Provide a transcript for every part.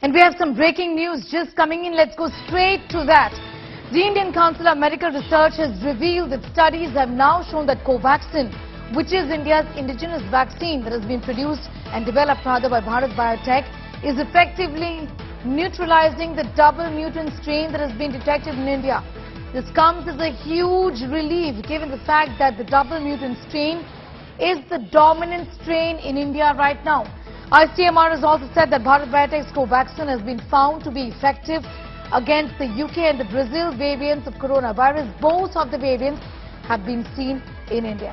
And we have some breaking news just coming in. Let's go straight to that. The Indian Council of Medical Research has revealed that studies have now shown that Covaxin, which is India's indigenous vaccine that has been produced and developed rather by Bharat Biotech, is effectively neutralizing the double mutant strain that has been detected in India. This comes as a huge relief given the fact that the double mutant strain is the dominant strain in India right now. ICMR has also said that Bharat Biotech's Covaxin has been found to be effective against the UK and the Brazil variants of coronavirus. Both of the variants have been seen in India.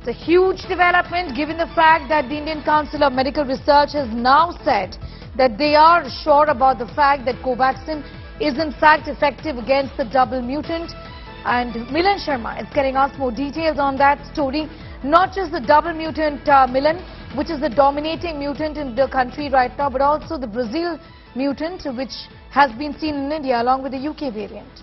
It's a huge development given the fact that the Indian Council of Medical Research has now said that they are sure about the fact that Covaxin is in fact effective against the double mutant. And Milan Sharma is getting us more details on that story. Not just the double mutant uh, Milan, which is the dominating mutant in the country right now, but also the Brazil mutant, which has been seen in India along with the UK variant.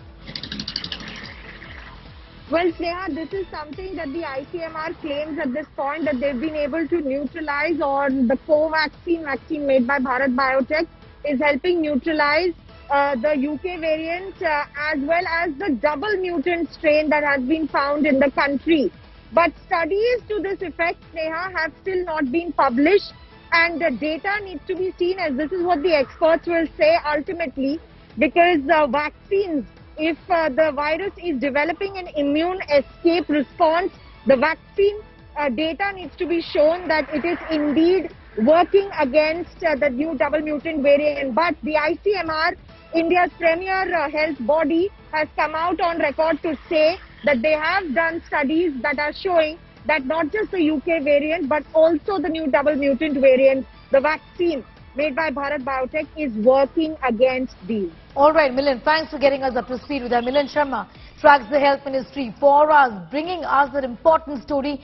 Well, Sneha, this is something that the ICMR claims at this point that they've been able to neutralize or the Covaxin vaccine vaccine made by Bharat Biotech is helping neutralize uh, the UK variant uh, as well as the double mutant strain that has been found in the country. But studies to this effect, Sneha, have still not been published and the data needs to be seen as this is what the experts will say ultimately because uh, vaccines, if uh, the virus is developing an immune escape response, the vaccine uh, data needs to be shown that it is indeed working against uh, the new double mutant variant. But the ICMR, India's premier uh, health body, has come out on record to say that they have done studies that are showing that not just the UK variant, but also the new double mutant variant, the vaccine made by Bharat Biotech is working against these. All right, Milan, thanks for getting us up to speed with that. Milan Sharma tracks the health ministry for us, bringing us that important story.